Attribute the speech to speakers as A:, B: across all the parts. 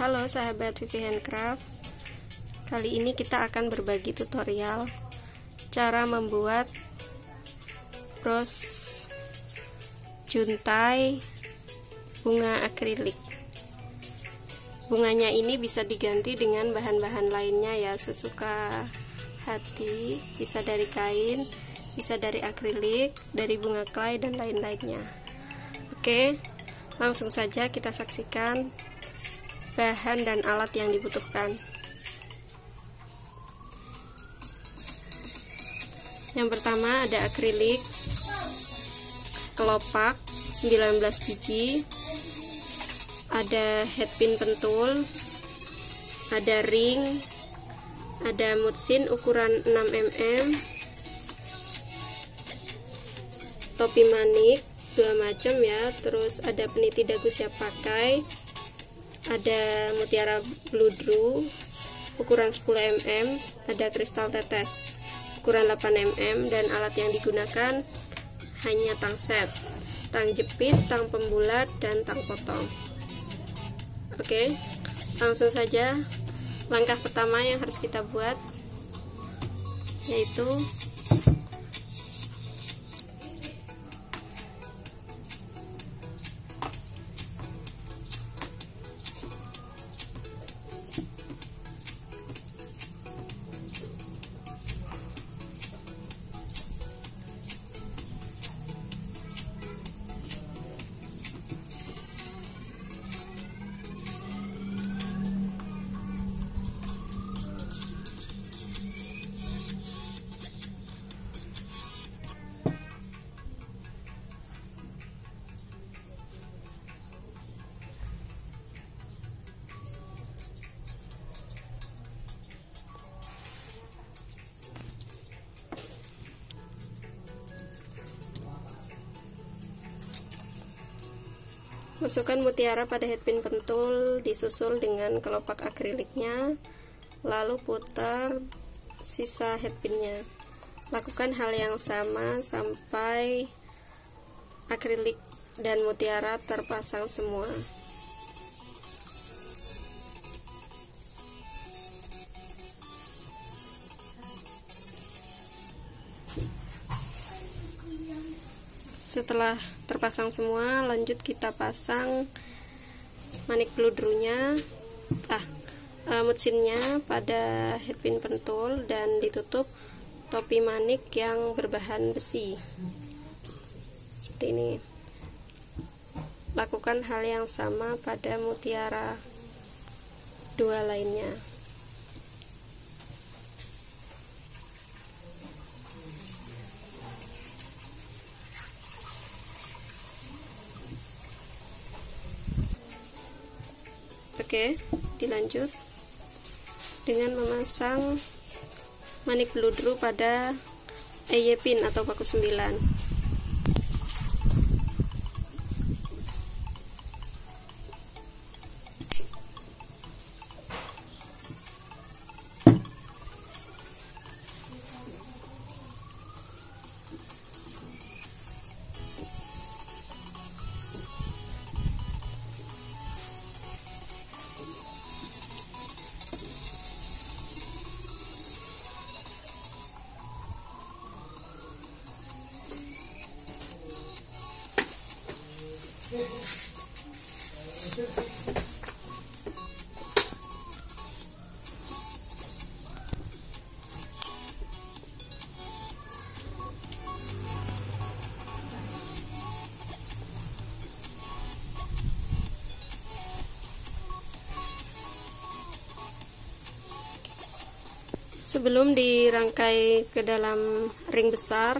A: Halo sahabat Vivi Handcraft. Kali ini kita akan berbagi tutorial Cara membuat bros juntai bunga akrilik. Bunganya ini bisa diganti dengan bahan-bahan lainnya ya. Sesuka hati Bisa dari kain Bisa dari akrilik Dari bunga clay dan lain-lainnya. Oke langsung saja kita saksikan bahan dan alat yang dibutuhkan. Yang pertama ada akrilik kelopak 19 biji ada headpin pentul ada ring ada mutsin ukuran 6 mm topi manik dua macam ya terus ada peniti dagu siap pakai ada mutiara bludru ukuran 10 mm ada kristal tetes ukuran 8 mm dan alat yang digunakan hanya tang set tang jepit, tang pembulat dan tang potong. Oke langsung saja langkah pertama yang harus kita buat yaitu Masukkan mutiara pada headpin pentul disusul dengan kelopak akriliknya lalu putar sisa headpinnya lakukan hal yang sama sampai akrilik dan mutiara terpasang semua setelah terpasang semua lanjut kita pasang manik peludrunya ah e, mutsinnya pada headpin pentul dan ditutup topi manik yang berbahan besi. Seperti ini. Lakukan hal yang sama pada mutiara dua lainnya Oke, dilanjut dengan memasang manik bludru pada EY pin atau paku 9. Sebelum dirangkai ke dalam ring besar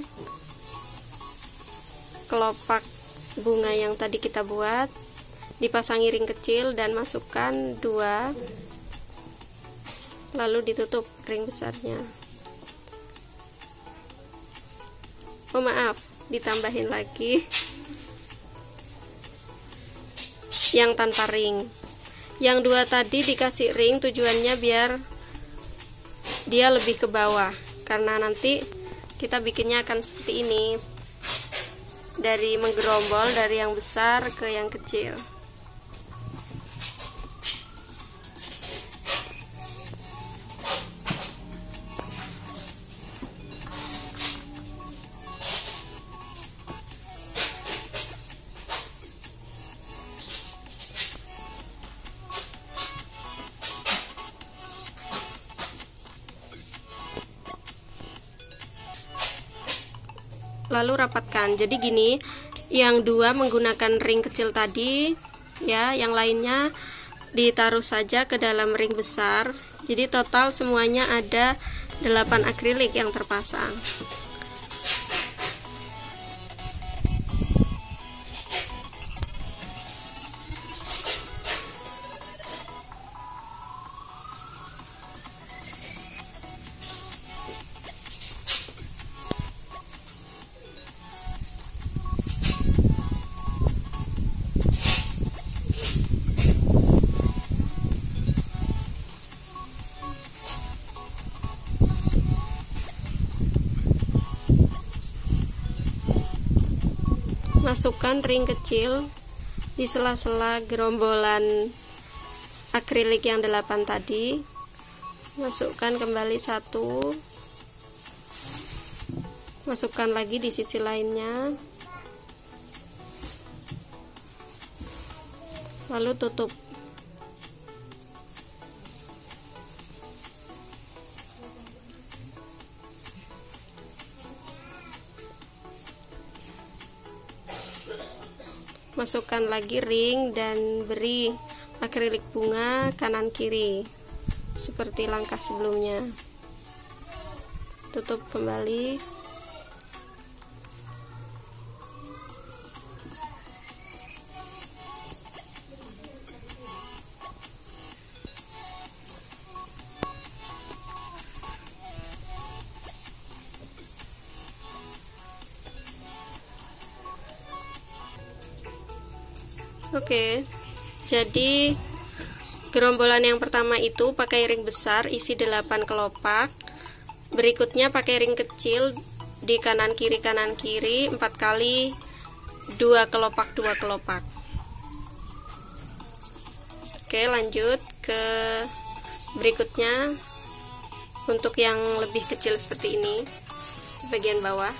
A: kelopak bunga yang tadi kita buat dipasangi ring kecil dan masukkan dua lalu ditutup ring besarnya. Oh maaf ditambahin lagi yang tanpa ring. Yang dua tadi dikasih ring tujuannya biar dia lebih ke bawah karena nanti kita bikinnya akan seperti ini dari menggerombol dari yang besar ke yang kecil lalu rapatkan. Jadi gini yang dua menggunakan ring kecil tadi ya yang lainnya ditaruh saja ke dalam ring besar. Jadi total semuanya ada 8 akrilik yang terpasang masukkan ring kecil di sela-sela gerombolan akrilik yang delapan tadi. Masukkan kembali satu. Masukkan lagi di sisi lainnya. Lalu tutup masukkan lagi ring dan beri akrilik bunga kanan kiri seperti langkah sebelumnya. Tutup kembali Oke, jadi gerombolan yang pertama itu pakai ring besar isi 8 kelopak. Berikutnya pakai ring kecil di kanan kiri kanan kiri 4 kali 2 kelopak 2 kelopak. Oke, lanjut ke berikutnya untuk yang lebih kecil seperti ini bagian bawah.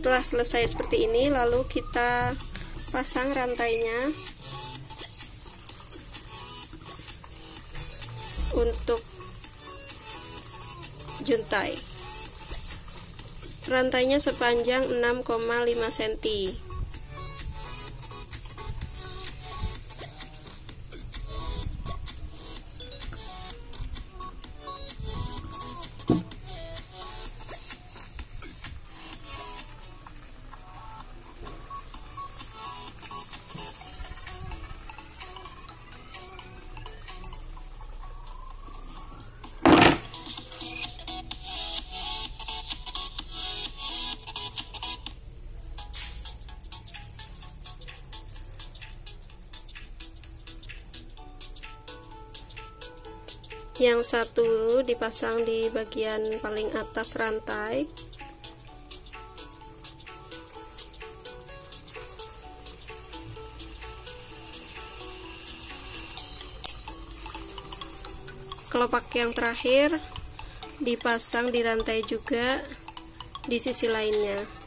A: Setelah selesai seperti ini lalu kita pasang rantainya. Untuk juntai. Rantainya sepanjang 6,5 cm yang satu dipasang di bagian paling atas rantai. Kelopak yang terakhir dipasang di rantai juga di sisi lainnya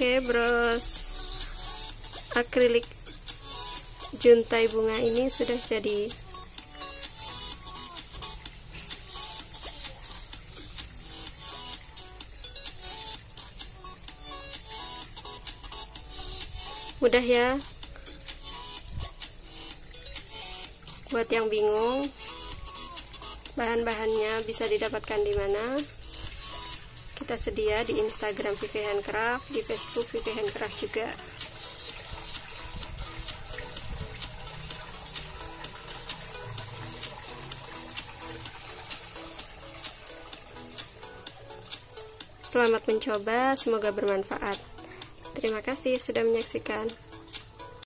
A: Oke, bros. Akrilik juntai bunga ini sudah jadi. Mudah ya. Buat yang bingung, bahan-bahannya bisa didapatkan di mana? Kita sedia di Instagram Vivi Handcraft, di Facebook Vivi Handcraft juga. Selamat mencoba, semoga bermanfaat. Terima kasih sudah menyaksikan.